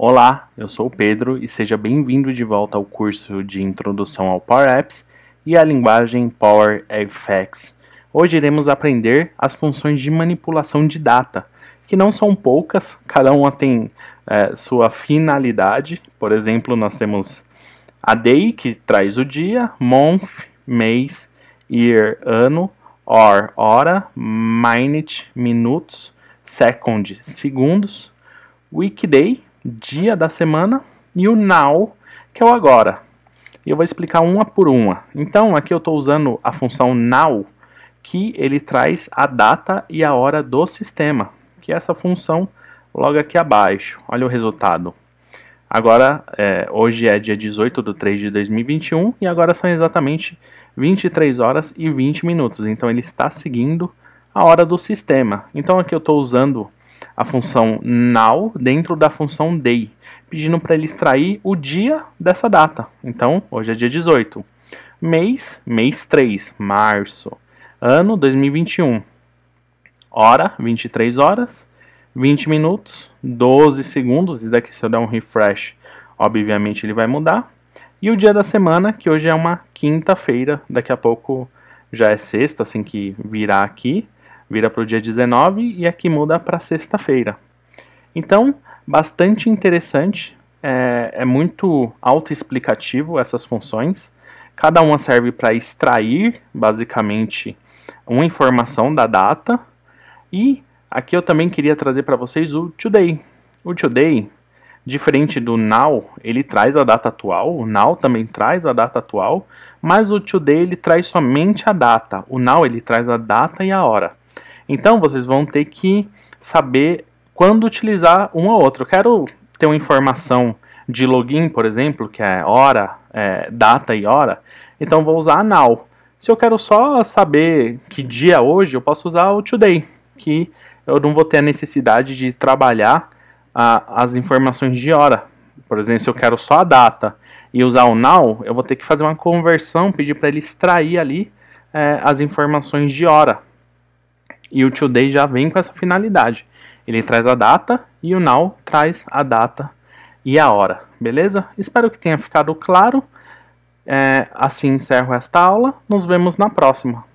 Olá, eu sou o Pedro e seja bem-vindo de volta ao curso de Introdução ao Power Apps e à linguagem Power FX. Hoje iremos aprender as funções de manipulação de data, que não são poucas, cada uma tem é, sua finalidade. Por exemplo, nós temos a day, que traz o dia, month, mês, year, ano, or, hora, minute, minutos, second, segundos, weekday, dia da semana, e o now, que é o agora. E eu vou explicar uma por uma. Então, aqui eu estou usando a função now, que ele traz a data e a hora do sistema, que é essa função logo aqui abaixo. Olha o resultado. Agora, é, hoje é dia 18 de 3 de 2021 e agora são exatamente 23 horas e 20 minutos. Então, ele está seguindo a hora do sistema. Então, aqui eu estou usando a função now dentro da função day, pedindo para ele extrair o dia dessa data. Então, hoje é dia 18. Mês, mês 3, março. Ano 2021. Hora, 23 horas. 20 minutos, 12 segundos, e daqui se eu der um refresh, obviamente ele vai mudar. E o dia da semana, que hoje é uma quinta-feira, daqui a pouco já é sexta, assim que virar aqui, vira para o dia 19 e aqui muda para sexta-feira. Então, bastante interessante, é, é muito autoexplicativo essas funções. Cada uma serve para extrair, basicamente, uma informação da data e Aqui eu também queria trazer para vocês o today. O today, diferente do now, ele traz a data atual, o now também traz a data atual, mas o today ele traz somente a data. O now ele traz a data e a hora. Então vocês vão ter que saber quando utilizar um ou outro. Eu quero ter uma informação de login, por exemplo, que é hora, é, data e hora, então vou usar a now. Se eu quero só saber que dia é hoje, eu posso usar o today, que eu não vou ter a necessidade de trabalhar a, as informações de hora. Por exemplo, se eu quero só a data e usar o now, eu vou ter que fazer uma conversão, pedir para ele extrair ali é, as informações de hora. E o today já vem com essa finalidade. Ele traz a data e o now traz a data e a hora. Beleza? Espero que tenha ficado claro. É, assim encerro esta aula. Nos vemos na próxima.